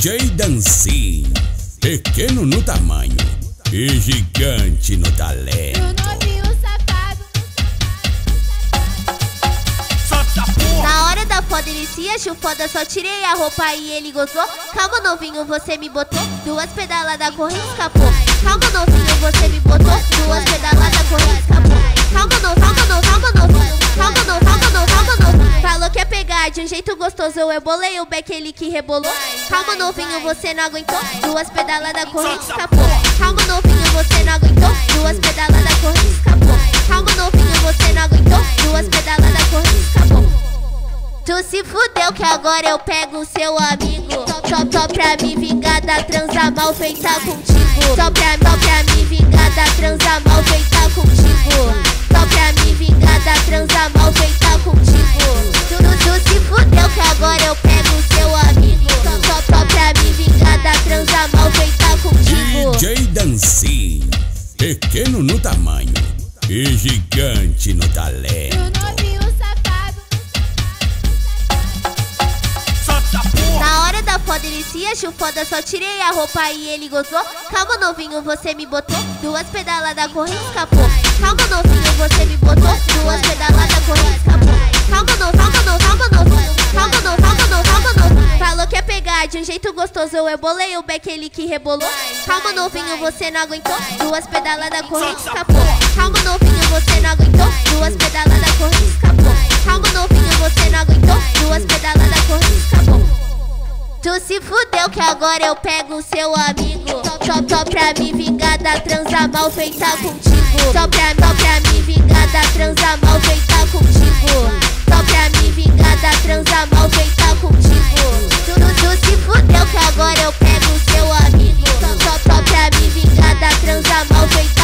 DJ Danci, pequeno no tamanho e gigante no talento. Na hora da foda ele se achou foda, só tirei a roupa e ele gozou. Calma novinho, você me botou, duas pedaladas correndo escapou. Calma novinho, você me botou, gostoso, eu bolei o beck ele que rebolou. Calma novinho, você não aguentou, duas pedaladas correndo escapou. Calma novinho, você não aguentou, duas pedaladas correndo escapou. Calma novinho, você não aguentou, duas pedaladas correndo escapou. Tu se fudeu que agora eu pego o seu amigo. Só, só pra me vingar da transa mal feita contigo. Só pra, só pra me eu pego seu amigo só, só pra me vingar da transa mal feita contigo DJ Danci, pequeno no tamanho e gigante no talento. Na hora da foda ele se achou foda, só tirei a roupa e ele gozou. Calma novinho, você me botou, duas pedaladas correndo escapou. Calma novinho, eu bolei o beck ele que rebolou. Calma novinho, você não aguentou, duas pedaladas correndo escapou. Calma novinho, você não aguentou, duas pedaladas correndo escapou. Calma novinho, você não aguentou, duas pedaladas correndo escapou. Tu se fudeu que agora eu pego o seu amigo Só, só pra me vingar da transa mal feita contigo só pra me time, I'll take